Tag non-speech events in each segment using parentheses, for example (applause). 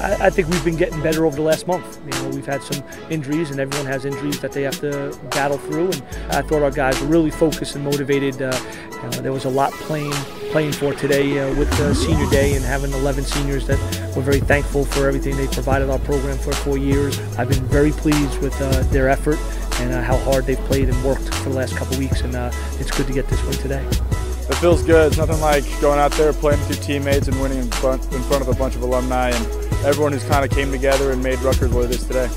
I, I, think we've been getting better over the last month. You know, we've had some injuries, and everyone has injuries that they have to battle through. And I thought our guys were really focused and motivated. Uh, there was a lot playing playing for today uh, with senior day and having 11 seniors that we're very thankful for everything they provided our program for four years. I've been very pleased with uh, their effort and uh, how hard they've played and worked for the last couple weeks, and uh, it's good to get this win today. It feels good. It's nothing like going out there, playing with your teammates, and winning in front, in front of a bunch of alumni and everyone who's kind of came together and made Rutgers what it is today.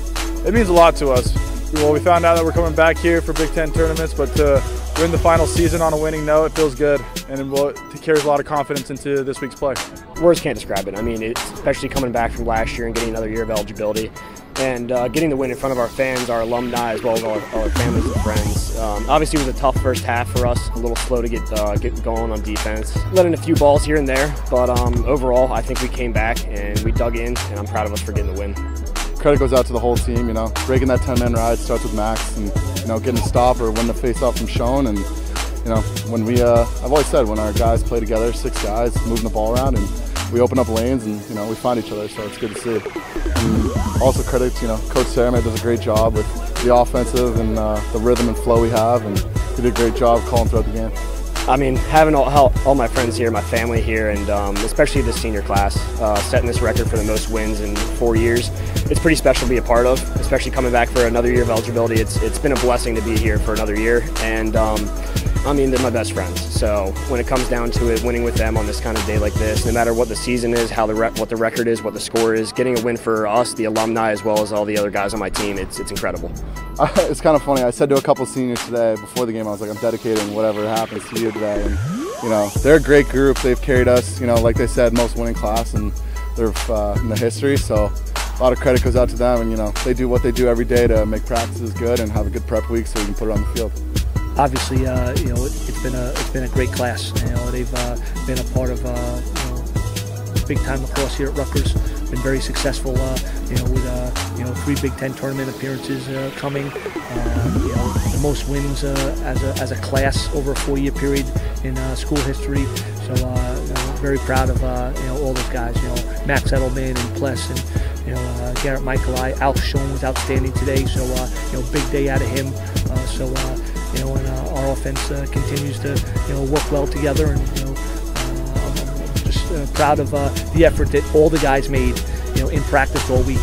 It means a lot to us. Well, we found out that we're coming back here for Big Ten tournaments, but to win the final season on a winning note, it feels good, and it, carries a lot of confidence into this week's play. Words can't describe it. I mean, especially coming back from last year and getting another year of eligibility, and uh, getting the win in front of our fans, our alumni, as well as our, our families and friends. Um, obviously, it was a tough first half for us, a little slow to get uh, get going on defense. Let in a few balls here and there, but um, overall, I think we came back and we dug in, and I'm proud of us for getting the win credit goes out to the whole team. You know, breaking that 10-man ride starts with Max, and you know, getting a stop or winning the face-off from Schoen. And you know, when we, uh, I've always said, when our guys play together, six guys moving the ball around, and we open up lanes, and you know, we find each other. So it's good to see. And also credit, you know, Coach Sarame does a great job with the offensive and uh, the rhythm and flow we have, and he did a great job calling throughout the game. I mean, having all, all my friends here, my family here, and um, especially the senior class, uh, setting this record for the most wins in four years, it's pretty special to be a part of, especially coming back for another year of eligibility. It's, it's been a blessing to be here for another year, and um, I mean, they're my best friends. So when it comes down to it, winning with them on this kind of day like this, no matter what the season is, how the rep what the record is, what the score is, getting a win for us, the alumni, as well as all the other guys on my team, it's, it's incredible. Uh, (laughs) it's kind of funny. I said to a couple seniors today before the game, I was like, I'm dedicating whatever happens to you today. And, you know, they're a great group. They've carried us, you know, like they said, most winning class and they're uh, in the history. So a lot of credit goes out to them. And, you know, they do what they do every day to make practices good and have a good prep week so we can put it on the field obviously, uh, you know, it, has been a it's been a great class. You know, they've uh, been a part of uh, you know, big time lacrosse here at Rutgers. Been very successful, uh, you know, with uh, you know three Big Ten tournament appearances uh, coming. you know, the most wins as a as a class over a four-year period in school history. So, very proud of you know all those guys. You know, Max Edelman and Pless and you know Garrett Michaeli, Al Schoen was outstanding today. So, you know, big day out of him. so you know, and uh, our offense uh, continues to, you know, work well together. And you know, uh, I'm just uh, proud of the effort that all the guys made, you know, in practice all week.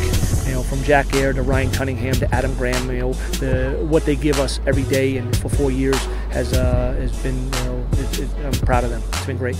You know, from Jack Air to Ryan Cunningham to Adam Graham, you know, the, what they give us every day and for four years has has been, you know, it, it, I'm proud of them. It's been great.